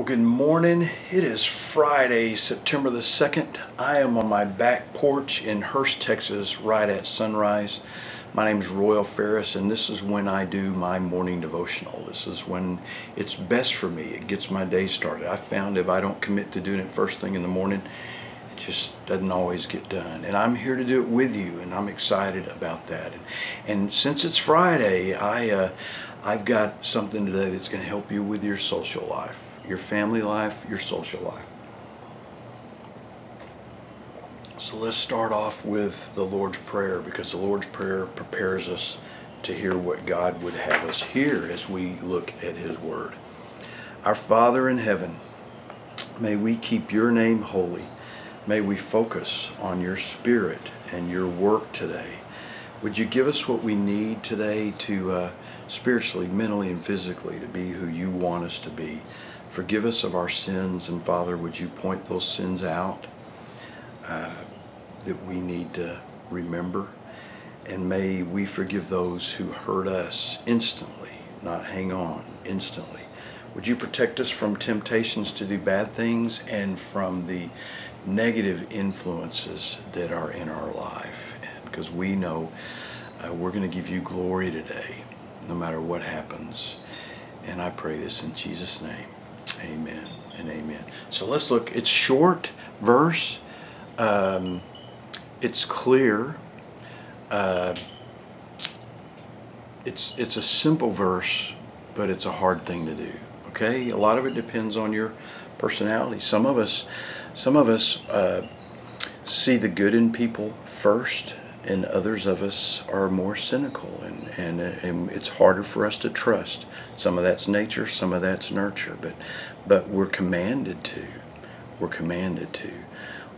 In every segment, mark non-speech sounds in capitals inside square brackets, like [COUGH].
Well, good morning. It is Friday, September the 2nd. I am on my back porch in Hurst, Texas, right at sunrise. My name is Royal Farris, and this is when I do my morning devotional. This is when it's best for me. It gets my day started. I found if I don't commit to doing it first thing in the morning, it just doesn't always get done. And I'm here to do it with you, and I'm excited about that. And, and since it's Friday, I, uh, I've got something today that's going to help you with your social life your family life, your social life. So let's start off with the Lord's Prayer because the Lord's Prayer prepares us to hear what God would have us hear as we look at His Word. Our Father in heaven, may we keep your name holy. May we focus on your Spirit and your work today. Would you give us what we need today to uh, spiritually, mentally, and physically to be who you want us to be? Forgive us of our sins, and Father, would you point those sins out uh, that we need to remember? And may we forgive those who hurt us instantly, not hang on instantly. Would you protect us from temptations to do bad things and from the negative influences that are in our life? Because we know uh, we're going to give you glory today, no matter what happens. And I pray this in Jesus' name. Amen and amen. So let's look. It's short verse. Um, it's clear. Uh, it's it's a simple verse, but it's a hard thing to do. Okay, a lot of it depends on your personality. Some of us, some of us uh, see the good in people first, and others of us are more cynical, and, and and it's harder for us to trust. Some of that's nature, some of that's nurture, but but we're commanded to. We're commanded to.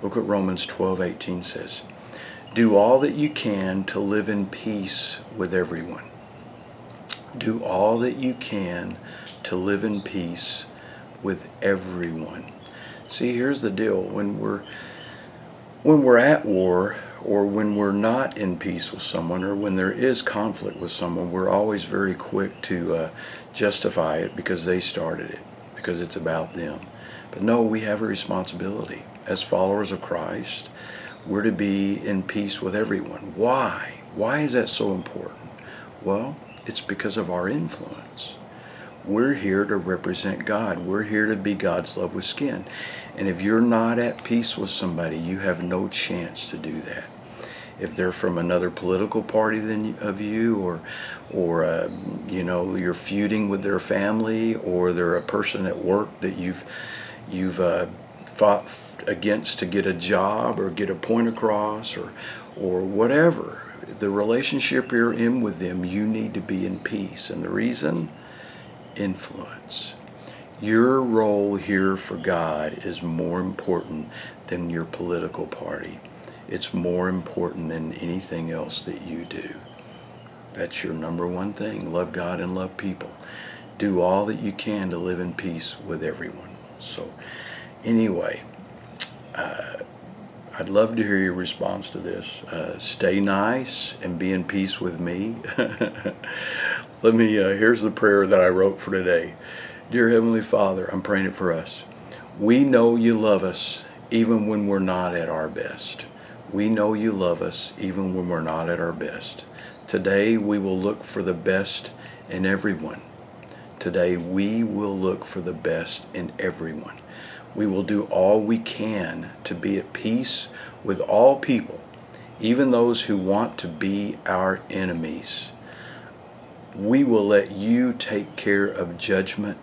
Look what Romans 12:18 says. Do all that you can to live in peace with everyone. Do all that you can to live in peace with everyone. See, here's the deal. When we're when we're at war or when we're not in peace with someone or when there is conflict with someone, we're always very quick to uh, justify it because they started it because it's about them. But no, we have a responsibility. As followers of Christ, we're to be in peace with everyone. Why? Why is that so important? Well, it's because of our influence. We're here to represent God. We're here to be God's love with skin. And if you're not at peace with somebody, you have no chance to do that if they're from another political party than of you, or or uh, you know you're feuding with their family, or they're a person at work that you've you've uh, fought against to get a job or get a point across, or or whatever the relationship you're in with them, you need to be in peace. And the reason, influence. Your role here for God is more important than your political party. It's more important than anything else that you do. That's your number one thing. Love God and love people. Do all that you can to live in peace with everyone. So, anyway, uh, I'd love to hear your response to this. Uh, stay nice and be in peace with me. [LAUGHS] Let me, uh, here's the prayer that I wrote for today. Dear Heavenly Father, I'm praying it for us. We know you love us even when we're not at our best. We know you love us even when we're not at our best. Today we will look for the best in everyone. Today we will look for the best in everyone. We will do all we can to be at peace with all people, even those who want to be our enemies. We will let you take care of judgment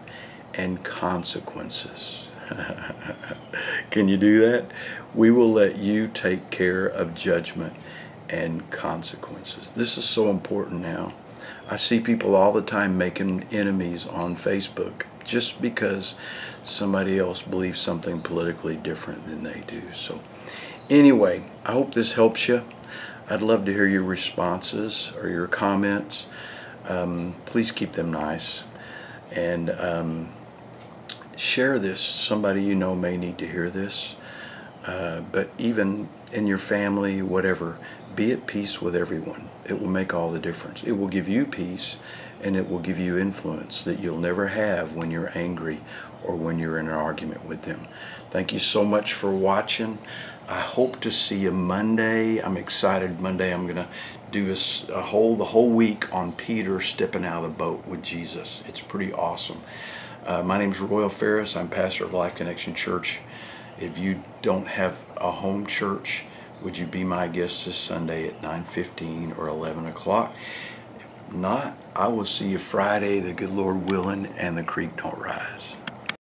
and consequences. [LAUGHS] Can you do that? We will let you take care of judgment and consequences. This is so important now. I see people all the time making enemies on Facebook just because somebody else believes something politically different than they do. So anyway, I hope this helps you. I'd love to hear your responses or your comments. Um, please keep them nice. And um, share this. Somebody you know may need to hear this. Uh, but even in your family, whatever, be at peace with everyone. It will make all the difference. It will give you peace, and it will give you influence that you'll never have when you're angry or when you're in an argument with them. Thank you so much for watching. I hope to see you Monday. I'm excited. Monday I'm going to do a, whole the whole week on Peter stepping out of the boat with Jesus. It's pretty awesome. Uh, my name is Royal Farris. I'm pastor of Life Connection Church. If you don't have a home church, would you be my guest this Sunday at 9:15 or 11 o'clock? If not, I will see you Friday, the good Lord willing, and the creek don't rise.